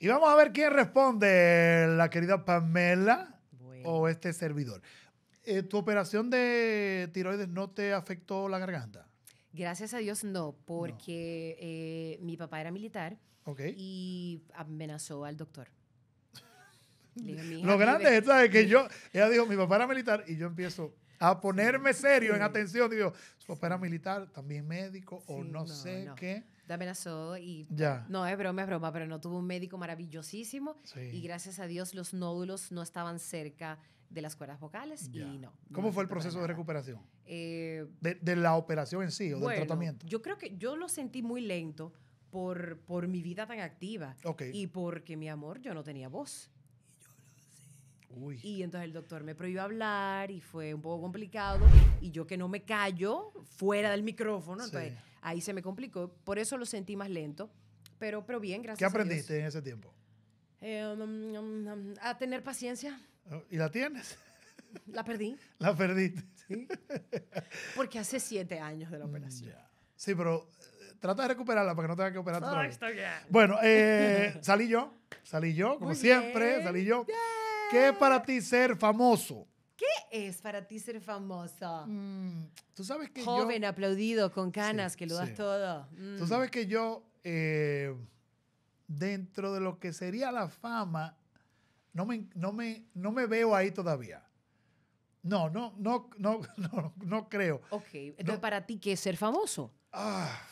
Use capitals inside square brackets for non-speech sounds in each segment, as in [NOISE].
Y vamos a ver quién responde, la querida Pamela o este servidor. Eh, ¿Tu operación de tiroides no te afectó la garganta? Gracias a Dios no, porque eh, mi papá era militar y amenazó al doctor. [LAUGHS] Lo grande es ¿sabes? que yo, ella dijo, mi papá era militar y yo empiezo a ponerme serio en atención. Digo, su papá era militar, también médico o no, sé qué. Te amenazó y ya. no es broma, es broma, pero no tuvo un médico maravillosísimo y gracias a Dios los nódulos no estaban cerca de las cuerdas vocales y no. ¿Cómo fue el proceso de recuperación? Eh, de, la operación en sí o del tratamiento. Yo creo que yo lo sentí muy lento por, por mi vida tan activa y porque mi amor yo no tenía voz. Y entonces el doctor me prohibió hablar y fue un poco complicado. Y yo que no me callo fuera del micrófono, entonces ahí se me complicó. Por eso lo sentí más lento. Pero, pero bien, gracias. ¿Qué aprendiste en ese tiempo? Eh, um, um, um, a tener paciencia. Oh, ¿Y la tienes? [LAUGHS] La perdí. La perdiste. Sí. Porque hace siete años de la mm, operación. Sí, pero eh, trata de recuperarla para que no tenga que operar otra vez. Bueno, eh, salí yo. Salí yo, como siempre. Salí yo. ¿Qué es para ti ser famoso? ¿Qué es para ti ser famoso? Mm, tú sabes que Joven, aplaudido, con canas, que lo das todo. Tú mm. sabes que yo, eh, dentro de lo que sería la fama, no me, no me, no me veo ahí todavía. No, no, no, no, [LAUGHS] no, no creo. Ok, entonces para ti, ¿qué es ser famoso? Ah,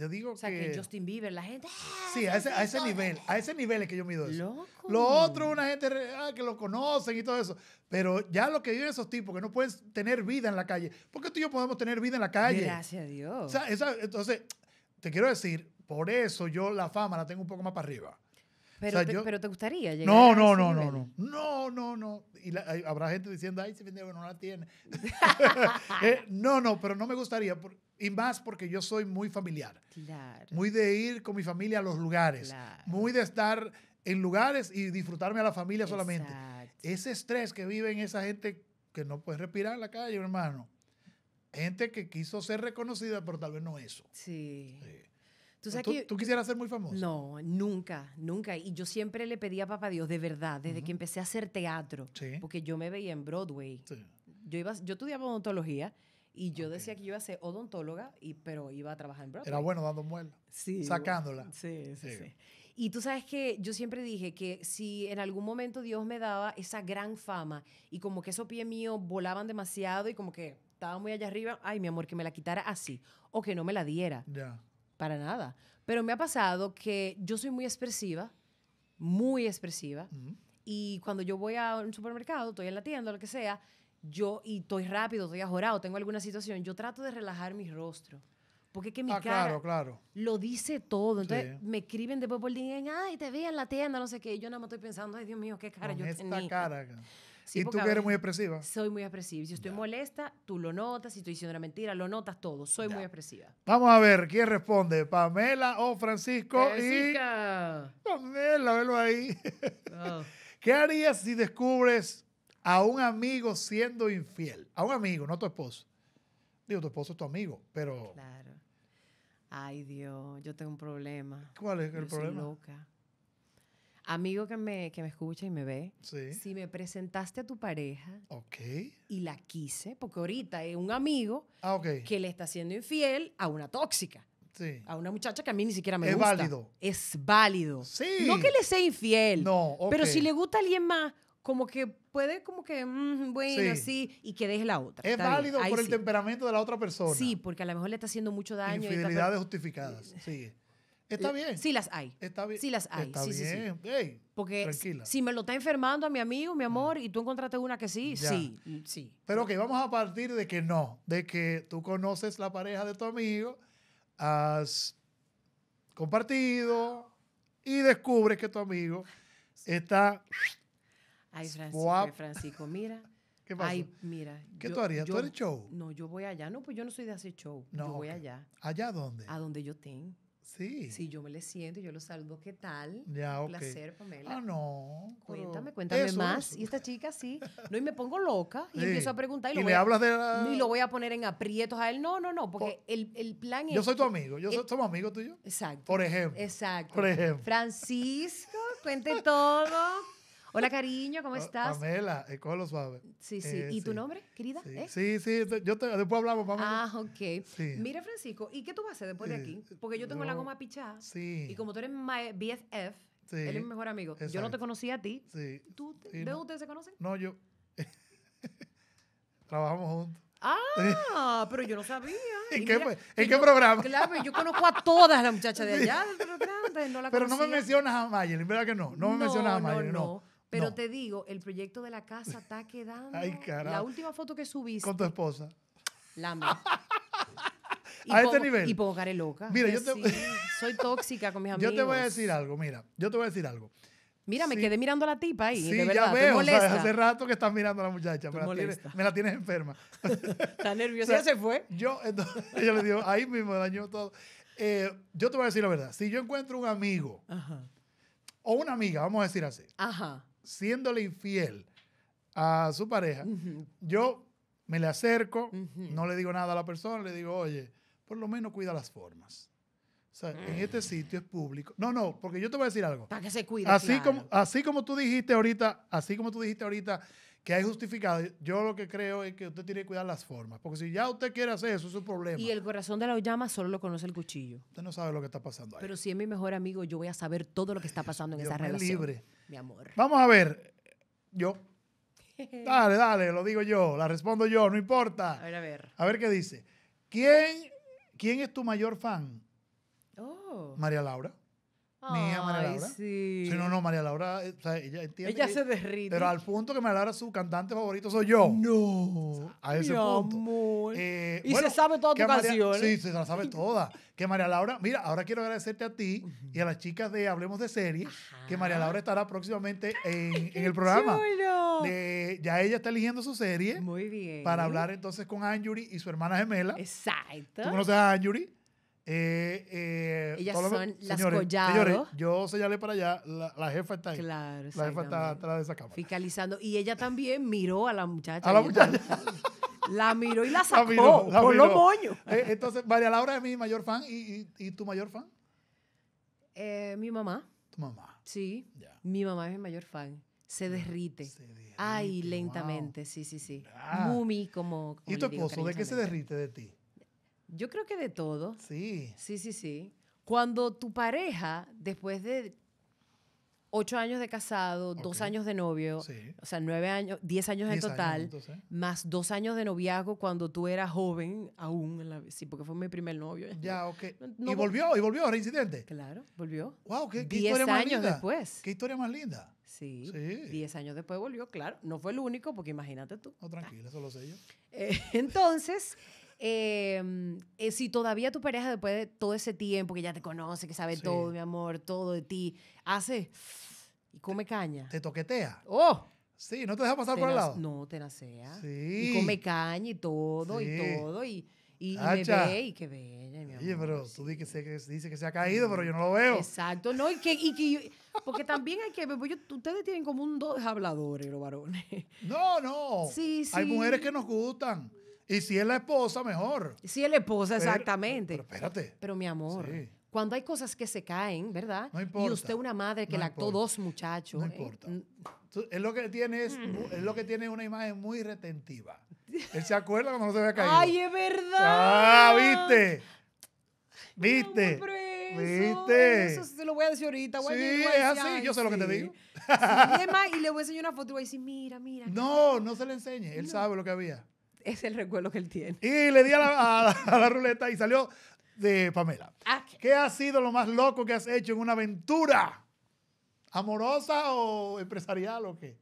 yo digo o sea, que, Justin Bieber, la gente. ¡ah! Sí, a ese, a ese nivel, a ese nivel es que yo mido eso. Lo otro, una gente ah, que lo conocen y todo eso. Pero ya lo que viven esos tipos que no pueden tener vida en la calle. ¿Por qué tú y yo podemos tener vida en la calle? Gracias a Dios. O sea, entonces, te quiero decir, por eso yo la fama la tengo un poco más para arriba. Pero, te, pero te gustaría llegar no, no, no, no, no, no, no, no. Y habrá gente diciendo, ay, si que no la tiene. [LAUGHS] [LAUGHS] Eh, no, no, pero no me gustaría. y más porque yo soy muy familiar. Claro. Muy de ir con mi familia a los lugares. Muy de estar en lugares y disfrutarme a la familia solamente. Ese estrés que viven esa gente que no puede respirar en la calle, hermano. Gente que quiso ser reconocida, pero tal vez no eso. sí. ¿Tú, quisieras ser muy famoso? No, nunca, nunca. Y yo siempre le pedí a Papá Dios, de verdad, desde que empecé a hacer teatro, porque yo me veía en Broadway. Yo, iba, yo estudiaba odontología y yo decía que yo iba a ser odontóloga, y, pero iba a trabajar en Broadway. Era bueno dando muela. Sí. Sacándola. Sí, sí, sí, Y tú sabes que yo siempre dije que si en algún momento Dios me daba esa gran fama y como que esos pies míos volaban demasiado y como que estaba muy allá arriba, ay, mi amor, que me la quitara así o que no me la diera. Ya para nada. Pero me ha pasado que yo soy muy expresiva, muy expresiva, y cuando yo voy a un supermercado, estoy en la tienda, lo que sea, yo, y estoy rápido, estoy ajorado, tengo alguna situación, yo trato de relajar mi rostro. Porque es que mi ah, cara claro, claro. lo dice todo. Entonces me escriben después por día, ay, te vi en la tienda, no sé qué. Y yo nada más estoy pensando, ay, Dios mío, qué cara yo esta tenía. cara. ¿Y tú que eres muy expresiva? Soy muy expresiva. Si estoy molesta, tú lo notas. Si estoy diciendo una mentira, lo notas todo. Soy muy expresiva. Vamos a ver quién responde, Pamela o Francisco. Y... Pamela, velo ahí. Oh. [LAUGHS] ¿Qué harías si descubres a un amigo siendo infiel? A un amigo, no a tu esposo. Digo, tu esposo es tu amigo, pero... Claro. Ay, Dios, yo tengo un problema. ¿Cuál es el problema? Soy loca. Amigo que me, que me escucha y me ve, si me presentaste a tu pareja y la quise, porque ahorita es un amigo ah, que le está siendo infiel a una tóxica. A una muchacha que a mí ni siquiera me gusta. Es válido. Es válido. Sí. No que le sea infiel. No, Pero si le gusta a alguien más, como que puede como que, mm, bueno, sí. y que deje la otra. Es válido por el temperamento de la otra persona. Sí, porque a lo mejor le está haciendo mucho daño. Infidelidades justificadas, sí. Está bien. Sí las hay. Está bien. Sí las hay. Está sí, bien. Sí, sí. Porque si me lo está enfermando a mi amigo, mi amor, y tú encontraste una que sí, sí, sí. Pero ok, vamos a partir de que no, de que tú conoces la pareja de tu amigo, has compartido y descubres que tu amigo está... Ay, Francisco, Francisco, mira. [LAUGHS] ¿Qué pasa? Ay, mira. ¿Qué tú harías? ¿Tú eres show? No, yo voy allá. No, pues yo no soy de hacer show. No, yo voy allá. ¿Allá dónde? A donde yo tengo. Sí. Sí, yo me le siento y yo lo saludo. ¿Qué tal? Ya, Un ok. placer, Pamela. Ah, no. Cuéntame, cuéntame eso, más. eso. Y esta chica sí. No, y me pongo loca y Sí. empiezo a preguntar y, lo Y voy le a- hablas de la... ni lo voy a poner en aprietos a él. No, no, no, porque el, el plan es... Yo soy tu amigo. Yo soy, el- somos amigos y yo. Exacto. Por ejemplo. Exacto. Por ejemplo. Francisco, cuente todo. Hola, [LAUGHS] cariño, ¿cómo estás? Pamela, cógelo suave. Sí, sí. Eh, ¿Y tu nombre, querida? Sí, ¿Eh? sí, yo te- después hablamos, Pamela. Ah, ok. Sí. Mira, Francisco, ¿y qué tú vas a hacer después de aquí? Porque yo tengo la goma pichada. Sí. Y como tú eres my BFF, él es mi mejor amigo. Yo no te conocí a ti. Sí. ¿Tú, ¿De no. ustedes se conocen? No, yo. [LAUGHS] Trabajamos juntos. Ah, pero yo no sabía. [LAUGHS] ¿En qué, mira fue- que ¿en qué yo- programa? Claro, yo conozco a todas las muchachas de allá no la Pero no me mencionas a Mayelin, ¿verdad que no? No me mencionas a Mayelin, no. Pero No. te digo, el proyecto de la casa está [LAUGHS] quedando. Ay, carajo. La última foto que subiste. Con tu esposa. La. [LAUGHS] Y A este nivel. Y pongo care loca. Mira, yo te- sí, soy tóxica con mis amigos. [LAUGHS] Yo te voy a decir algo, mira. Yo te voy a decir algo. Mira, me quedé mirando a la tipa ahí. Sí, de ya verdad, estoy veo. o sea, molesta. hace rato que estás mirando a la muchacha. Me la, tienes, molesta. me la tienes enferma. Está nerviosa. O sea, ya se fue. Yo, entonces, ella le digo, ahí mismo dañó todo. Eh, yo te voy a decir la verdad. Si yo encuentro un amigo Ajá. o una amiga, vamos a decir así, Ajá. Siéndole infiel a su pareja, yo me le acerco, no le digo nada a la persona, le digo, oye, por lo menos cuida las formas. O sea, en este sitio es público. No, no, porque yo te voy a decir algo. Para que se cuide. Así, claro. como, así como tú dijiste ahorita, así como tú dijiste ahorita que hay justificado, yo lo que creo es que usted tiene que cuidar las formas. Porque si ya usted quiere hacer eso, es su problema. Y el corazón de la llama solo lo conoce el cuchillo. Usted no sabe lo que está pasando ahí. Pero si es mi mejor amigo, yo voy a saber todo lo que está pasando en Dios esa me relación. libre. Mi amor. Vamos a ver. Yo. [LAUGHS] Dale, dale, lo digo yo, la respondo yo, no A importa. ver, a ver. A ver qué dice. ¿Quién, quién es tu mayor fan? Oh. María Laura. Mía, María Ay, Laura. Sí. Si no, no, María Laura, eh, o sea, ella entiende. Ella que- se derrite. Pero al punto que María Laura, su cantante favorito soy yo. No. A ese mi punto. amor. Eh, Y se sabe todas tus María- canciones. Sí, se la sabe toda. Que María Laura, mira, ahora quiero agradecerte a ti y a las chicas de Hablemos de Serie, que María Laura estará próximamente en, en el programa. Chulo. De- ya ella está eligiendo su serie Muy bien. para hablar entonces con Anjuri y su hermana gemela. Exacto. ¿Tú conoces a Anjuri? Eh, eh, Ellas los- son las señores, Collado. señores, yo señalé para allá, la, la jefa está ahí. Claro, la jefa está atrás de esa cámara. Fiscalizando. Y ella también miró a la muchacha. A la muchacha. [LAUGHS] La miró y la La sacó miró, la por los moños. Eh, entonces, María Laura es mi mayor fan. ¿Y, y, y tu mayor fan? Eh, mi mamá, Tu mamá. sí. Mi mamá es mi mayor fan. Se derrite. Se derrite, Ay, wow. lentamente, sí, sí, sí. Mumi, como. como ¿Y tu esposo? ¿De qué se derrite de ti? Yo creo que de todo. Sí. Sí, sí, sí. Cuando tu pareja, después de ocho años de casado, dos Ok. años de novio, Sí. o sea, nueve años, diez años en Diez años total, ¿eh? más dos años de noviazgo cuando tú eras joven, aún, en la, sí, porque fue mi primer novio. Ya, [LAUGHS] ok. No- y volvió, y volvió, reincidente. Claro, volvió. Wow, qué, qué Diez historia más años linda. después. Qué historia más linda. Sí, Sí. diez años después volvió, claro. No fue el único, porque imagínate tú. No, tranquila, eso lo sé yo. Eh, [LAUGHS] entonces, eh, eh, si todavía tu pareja, después de todo ese tiempo que ya te conoce, que sabe Sí. todo, mi amor, todo de ti, hace y come caña. ¿Te toquetea? ¡Oh! Sí, ¿no te deja pasar por el lado? No, tenacea. Sí. Y come caña y todo, y todo, y, y, y y qué bella, mi amor. Oye, pero tú dices que, se- que dice que se ha caído, pero yo no lo veo. Exacto, no, y que, y que- porque también hay que ver, pues yo- ustedes tienen como un dos habladores, los varones. No, no. Sí, Hay sí. mujeres que nos gustan. Y si es la esposa, mejor. Sí, es la esposa, Pero- exactamente. Pero, espérate. Pero mi amor, Sí. cuando hay cosas que se caen, ¿verdad? No Y importa. usted una madre que No lactó importa. dos muchachos. No ¿eh? importa. Mm, Él lo que tiene es, mu- él lo que tiene es una imagen muy retentiva. Él se acuerda cuando no se había caído. Ay, es verdad. ah, ¿viste? ¿Viste? eso, ¿Viste? Eso se lo voy a decir ahorita. voy a Sí, decir, voy a es así, ay, yo sé lo que te digo. Sí, y es y le voy a enseñar una foto y voy a decir, mira, mira. No, no se le enseñe. Él sabe lo que había. Es el recuerdo que él tiene. Y le di a la, a la- a la ruleta y salió de Pamela. Ah, ¿Qué ha sido lo más loco que has hecho en una aventura? ¿Amorosa o empresarial o qué?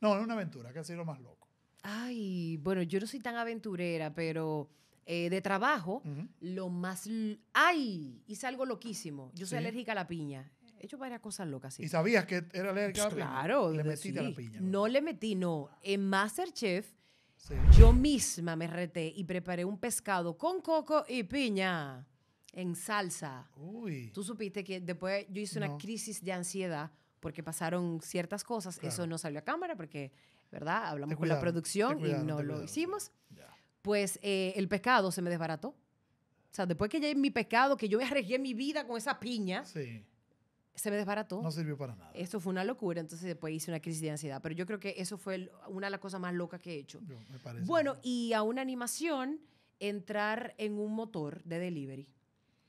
No, en una aventura. ¿Qué ha sido lo más loco? Ay, bueno, yo no soy tan aventurera, pero eh, de trabajo, lo más... ¡Ay! Hice algo loquísimo. Yo soy Sí. alérgica a la piña. He hecho varias cosas locas, sí. ¿Y sabías que era alérgica a la Pues piña? claro. Le metiste a la piña. No le metí, no. En Masterchef, Sí. yo misma me reté y preparé un pescado con coco y piña. en salsa. Uy. Tú supiste que después yo hice una crisis de ansiedad porque pasaron ciertas cosas. Eso no salió a cámara porque, ¿verdad? Hablamos con la producción y no lo hicimos. Pues eh, el pescado se me desbarató. O sea, después que ya mi pescado, que yo me arriesgué mi vida con esa piña, Sí. Se me desbarató. No sirvió para nada. Esto fue una locura, entonces después hice una crisis de ansiedad. Pero yo creo que eso fue el- una de las cosas más locas que he hecho. Yo- me parece. Bueno, y a una animación, entrar en un motor de delivery.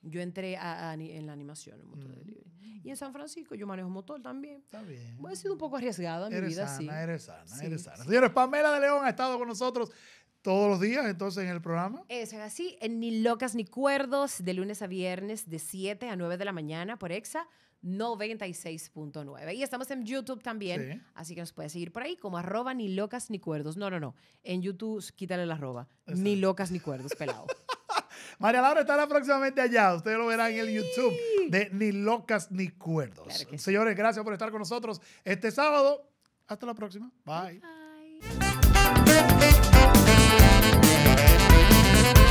Yo entré a- a en la animación, en motor de Mm. delivery. Y en San Francisco yo manejo motor también. Está bien. Bueno, he sido un poco arriesgada en mi Eres vida, sana, sí. eres sana, Sí, eres sana. Señores, Pamela de León ha estado con nosotros todos los días, entonces, en el programa. Eso es así, en Ni Locas Ni Cuerdos, de lunes a viernes, de 7 a 9 de la mañana por EXA 96.9. Y estamos en YouTube también, Sí. así que nos puedes seguir por ahí como arroba Ni Locas Ni Cuerdos. No, no, no. En YouTube quítale la arroba. Ni. Locas Ni Cuerdos, pelado. [LAUGHS] María Laura estará próximamente allá. Ustedes lo verán en el YouTube de Ni Locas Ni Cuerdos. Claro que sí. Señores, gracias por estar con nosotros este sábado. Hasta la próxima. Bye.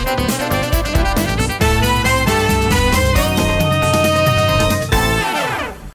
Thank you.